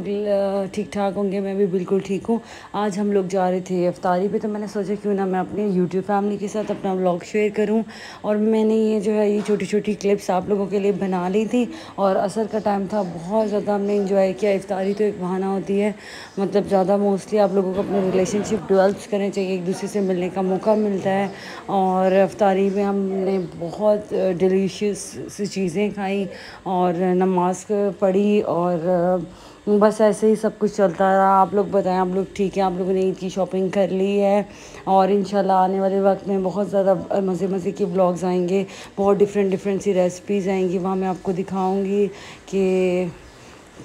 ठीक ठाक होंगे, मैं भी बिल्कुल ठीक हूँ। आज हम लोग जा रहे थे अफ्तारी पे तो मैंने सोचा क्यों ना मैं अपने यूट्यूब फैमिली के साथ अपना व्लॉग शेयर करूँ। और मैंने ये जो है, ये छोटी छोटी क्लिप्स आप लोगों के लिए बना ली थी। और असर का टाइम था, बहुत ज़्यादा हमने इंजॉय किया। इफ्तारी तो एक बहाना होती है। मतलब ज़्यादा मोस्टली आप लोगों को अपने रिलेशनशिप डेवलप करने चाहिए। एक दूसरे से मिलने का मौका मिलता है। और अफ्तारी में हमने बहुत डिलीशियस सी चीज़ें खाई और नमाज़ पढ़ी और बस ऐसे ही सब कुछ चलता रहा। आप लोग बताएँ, आप लोग ठीक हैं? आप लोगों ने ईद की शॉपिंग कर ली है और इन आने वाले वक्त में बहुत ज़्यादा मज़े मज़े के ब्लॉग्स आएँगे। बहुत डिफरेंट डिफरेंट सी रेसिपीज़ आएँगी। वहाँ मैं आपको दिखाऊँगी कि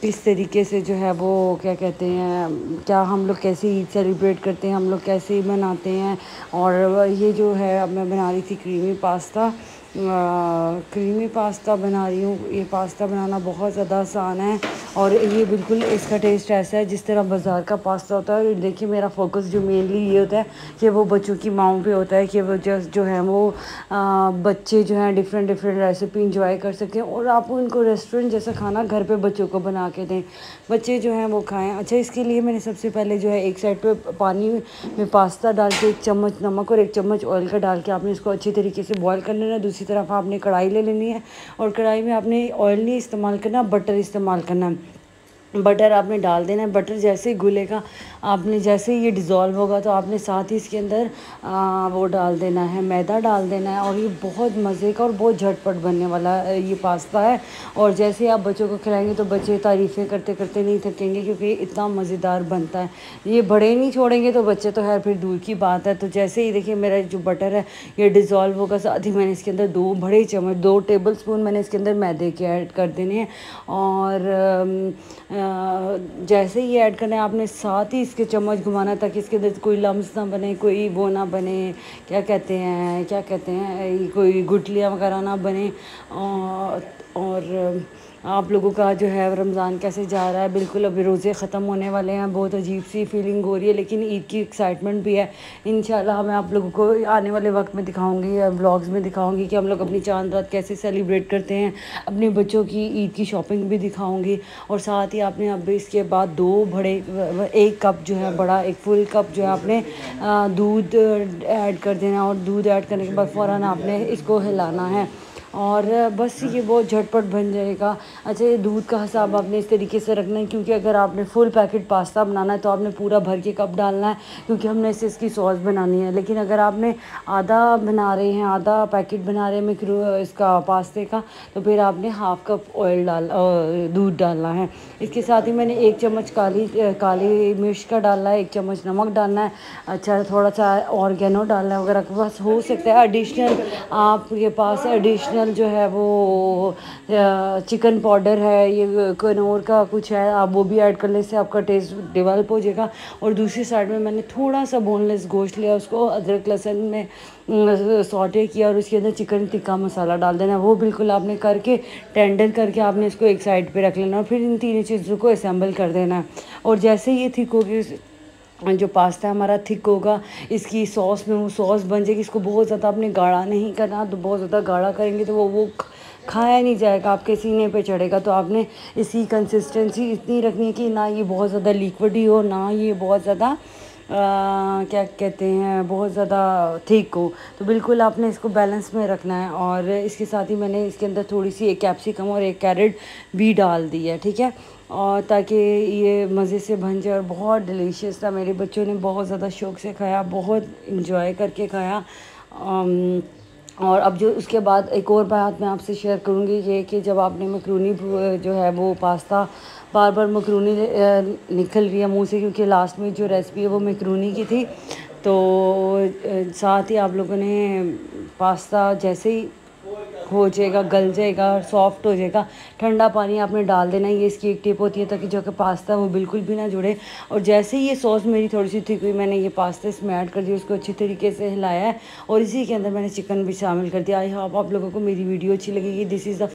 किस तरीके से जो है वो, क्या कहते हैं, क्या हम लोग कैसे ईद सेलिब्रेट करते हैं, हम लोग कैसे मनाते हैं। और ये जो है, अब मैं बना रही थी क्रीमी पास्ता क्रीमी पास्ता बना रही हूँ। ये पास्ता बनाना बहुत ज़्यादा आसान है और ये बिल्कुल इसका टेस्ट ऐसा है जिस तरह बाज़ार का पास्ता होता है। देखिए मेरा फोकस जो मेनली ये होता है कि वो बच्चों की माओ पे होता है कि वो जस्ट जो है वो आ, बच्चे जो हैं डिफरेंट डिफरेंट रेसिपी इंजॉय कर सकें और आप उनको रेस्टोरेंट जैसा खाना घर पे बच्चों को बना के दें। बच्चे जो हैं वो खाएँ। अच्छा इसके लिए मैंने सबसे पहले जो है एक साइड पर पानी में पास्ता डाल के एक चम्मच नमक और एक चम्मच ऑयल का डाल के आपने इसको अच्छी तरीके से बॉयल कर लेना दूसरी दूसरी तरफ़ आपने कढ़ाई ले लेनी है और कढ़ाई में आपने ऑयल नहीं इस्तेमाल करना बटर इस्तेमाल करना। है बटर आपने डाल देना है। बटर जैसे ही घुलेगा आपने जैसे ही ये डिज़ोल्व होगा तो आपने साथ ही इसके अंदर वो डाल देना है, मैदा डाल देना है। और ये बहुत मज़े का और बहुत झटपट बनने वाला ये पास्ता है। और जैसे ही आप बच्चों को खिलाएँगे तो बच्चे तारीफ़ें करते करते नहीं थकेंगे, क्योंकि इतना मज़ेदार बनता है। ये बड़े नहीं छोड़ेंगे तो बच्चे तो खैर फिर दूर की बात है। तो जैसे ही देखिए, मेरा जो बटर है, ये डिज़ोल्व होगा। साथ ही मैंने इसके अंदर दो बड़े चम्मच, दो टेबल स्पून मैंने इसके अंदर मैदे के ऐड कर देने हैं। और जैसे ही ऐड करना है आपने साथ ही इसके चम्मच घुमाना ताकि इसके अंदर कोई लम्स ना बने कोई वो ना बने। क्या कहते हैं क्या कहते हैं कोई गुटलियाँ वगैरह ना बने। और, और आप लोगों का जो है रमज़ान कैसे जा रहा है? बिल्कुल अभी रोज़े ख़त्म होने वाले हैं। बहुत अजीब सी फीलिंग हो रही है, लेकिन ईद की एक्साइटमेंट भी है। इन मैं आप लोगों को आने वाले वक्त में दिखाऊँगी ब्लॉग्स में दिखाऊँगी कि हम लोग अपनी चाँद रात कैसे सेलिब्रेट करते हैं। अपने बच्चों की ईद की शॉपिंग भी दिखाऊँगी। और साथ ही आपने, अब इसके बाद दो बड़े, एक कप जो है, बड़ा, एक फुल कप जो है, आपने दूध ऐड कर देना और दूध ऐड करने के बाद फ़ौर आपने इसको हिलाना है। और बस ये बहुत झटपट बन जाएगा। अच्छा ये दूध का हिसाब आपने इस तरीके से रखना है, क्योंकि अगर आपने फुल पैकेट पास्ता बनाना है तो आपने पूरा भर के कप डालना है, क्योंकि हमने इससे इसकी सॉस बनानी है। लेकिन अगर आपने आधा बना रहे हैं, आधा पैकेट बना रहे हैं इसका पास्ते का तो फिर आपने हाफ़ कप ऑयल डाल दूध डालना है। इसके साथ ही मैंने एक चम्मच काली काली मिर्च का डालना है, एक चम्मच नमक डालना है। अच्छा थोड़ा सा ऑर्गेनो डालना है, अगर आपके पास हो सकता है। एडिशनल आपके पास एडिशनल एडिशनल जो है वो चिकन पाउडर है, ये कनौर का कुछ है, आप वो भी ऐड कर ले से आपका टेस्ट डेवलप हो जाएगा। और दूसरी साइड में मैंने थोड़ा सा बोनलेस गोश्त लिया, उसको अदरक लहसुन में सॉटे किया और उसके अंदर चिकन टिक्का मसाला डाल देना। वो बिल्कुल आपने करके टेंडर करके आपने इसको एक साइड पे रख लेना और फिर इन तीनों चीज़ों को असेंबल कर देना। और जैसे ये थिक होगी जो पास्ता हमारा थिक होगा, इसकी सॉस में वो सॉस बन जाएगी, इसको बहुत ज़्यादा आपने गाढ़ा नहीं करना तो बहुत ज़्यादा गाढ़ा करेंगे तो वो वो खाया नहीं जाएगा, आपके सीने पे चढ़ेगा तो आपने इसकी कंसिस्टेंसी इतनी रखनी है कि ना ये बहुत ज़्यादा लिक्विड ही हो, ना ये बहुत ज़्यादा क्या कहते हैं, बहुत ज़्यादा थिक हो। तो बिल्कुल आपने इसको बैलेंस में रखना है और इसके साथ ही मैंने इसके अंदर थोड़ी सी एक कैप्सिकम और एक कैरेट भी डाल दी है, ठीक है? और ताकि ये मज़े से बन जाए और बहुत डिलीशियस था। मेरे बच्चों ने बहुत ज़्यादा शौक से खाया, बहुत इंजॉय करके खाया। और अब जो उसके बाद एक और बात मैं आपसे शेयर करूँगी, ये कि जब आपने मकरूनी जो है वो पास्ता बार बार मकरूनी निकल रही है मुँह से, क्योंकि लास्ट में जो रेसिपी है वो मकरूनी की थी तो साथ ही आप लोगों ने पास्ता जैसे ही हो जाएगा, गल जाएगा और सॉफ्ट हो जाएगा। ठंडा पानी आपने डाल देना, ये इसकी एक टिप होती है, ताकि जो कि पास्ता वो बिल्कुल भी ना जुड़े। और जैसे ही ये सॉस मेरी थोड़ी सी थी हुई मैंने ये पास्ता इसमें ऐड कर दिया, उसको अच्छी तरीके से हिलाया है, और इसी के अंदर मैंने चिकन भी शामिल कर दिया। आई होप आप लोगों को मेरी वीडियो अच्छी लगेगी। This is the